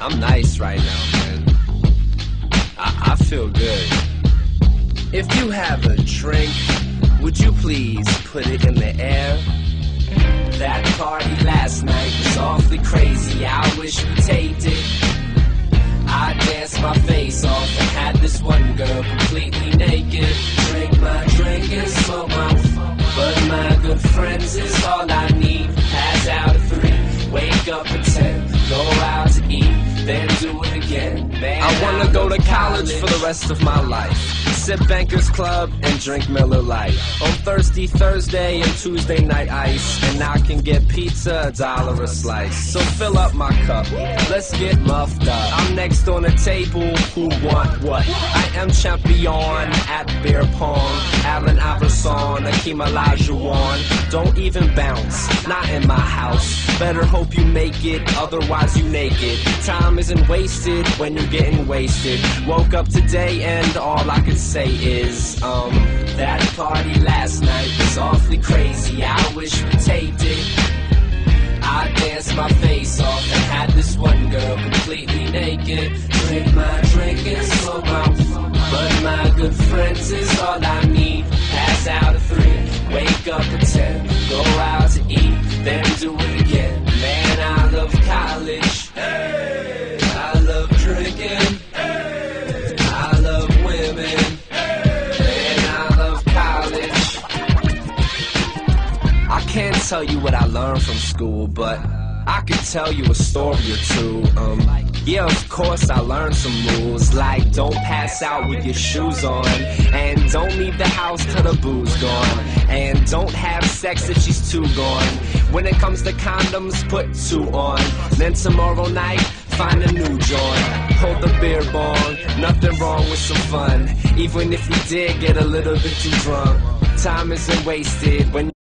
I'm nice right now, man. I, I feel good. If you have a drink, would you please put it in the air? That party last night was awfully crazy. I wish we taped wake up at ten, go out to eat, then do it again. Man, I wanna go to college for the rest of my life. Sip Bankers Club and drink Miller Lite. On Thirsty Thursday and Tuesday night ice. And I can get pizza a dollar a slice. So fill up my cup, let's get muffed up. I'm next on the table, who want what? I am champion at beer pong. Allen Iverson, Akeem Olajuwon. Don't even bounce, not in my house. Better hope you make it, otherwise you naked. Time isn't wasted when you're getting wasted. Woke up today and all I could say is, um, that party last night was awfully crazy. I wish we taped it. I danced my face off and had this one girl completely naked. Drink my drink and smoke my but my good friends is all I need. Pass out at three, wake up at ten, can't tell you what I learned from school, but I could tell you a story or two. Um, yeah, of course I learned some rules, like don't pass out with your shoes on, and don't leave the house till the booze gone, and don't have sex if she's too gone. When it comes to condoms, put two on. Then tomorrow night, find a new joint. Hold the beer bong, nothing wrong with some fun. Even if you did get a little bit too drunk, time isn't wasted when